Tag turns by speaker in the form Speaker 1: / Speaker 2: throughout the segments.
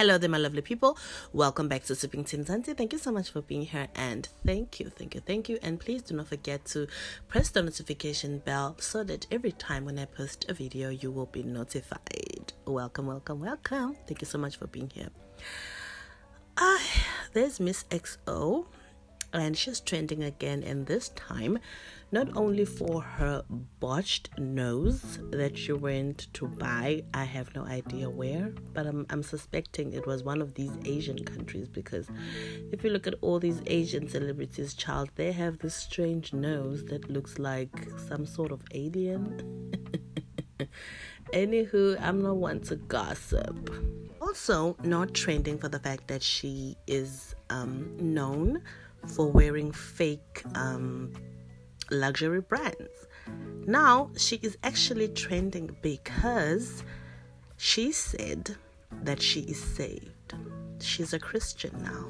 Speaker 1: Hello there, my lovely people. Welcome back to Sipping Tea Mzansi. Thank you so much for being here and thank you, thank you, thank you. And please do not forget to press the notification bell so that every time when I post a video, you will be notified. Welcome, welcome, welcome. Thank you so much for being here. Uh, there's Miss XO and she's trending again and this time not only for her botched nose that she went to buy i have no idea where but I'm, I'm suspecting it was one of these asian countries because if you look at all these asian celebrities child they have this strange nose that looks like some sort of alien. Anywho i'm not one to gossip. Also not trending for the fact that she is um, known for wearing fake um, luxury brands. Now she is actually trending because she said that she is saved. She's a Christian now.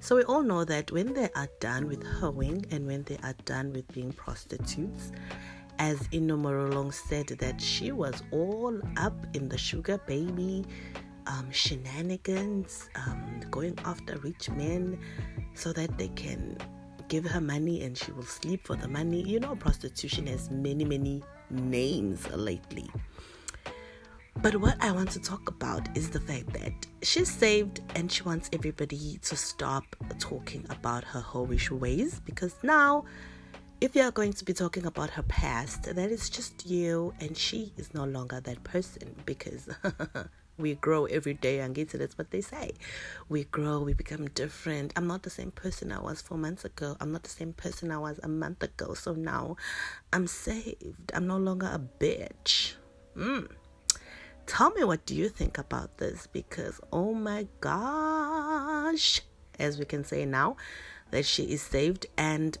Speaker 1: So we all know that when they are done with hoeing and when they are done with being prostitutes, as Inno Morolong said that she was all up in the sugar baby um, shenanigans, um, going after rich men so that they can give her money and she will sleep for the money. You know, prostitution has many, many names lately. But what I want to talk about is the fact that she's saved and she wants everybody to stop talking about her hoish ways because now, if you are going to be talking about her past, that is just you and she is no longer that person because we grow every day and get that's what they say we grow we become different. I'm not the same person i was four months ago. I'm not the same person i was a month ago. So now i'm saved. I'm no longer a bitch. Mm. tell me what do you think about this? Because oh my gosh as we can say now that she is saved and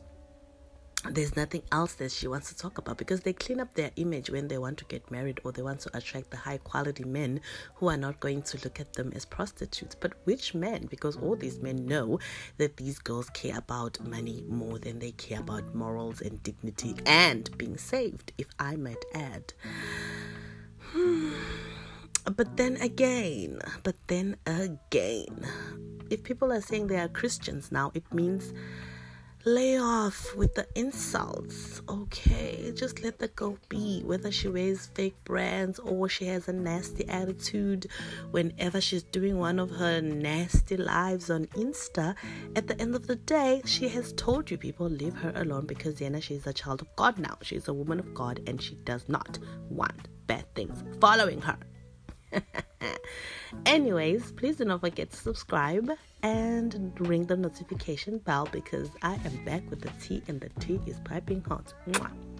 Speaker 1: there's nothing else that she wants to talk about because they clean up their image when they want to get married or they want to attract the high quality men who are not going to look at them as prostitutes. But which men? Because all these men know that these girls care about money more than they care about morals and dignity and being saved, if I might add. But then again, but then again, if people are saying they are Christians now, it means lay off with the insults okay? Just let the girl be. Whether she wears fake brands or she has a nasty attitude whenever she's doing one of her nasty lives on insta at the end of the day she has told you people leave her alone because Yena she's a child of god now. She's a woman of god and she does not want bad things following her. Anyways, please do not forget to subscribe and ring the notification bell because I am back with the tea and the tea is piping hot. Mwah.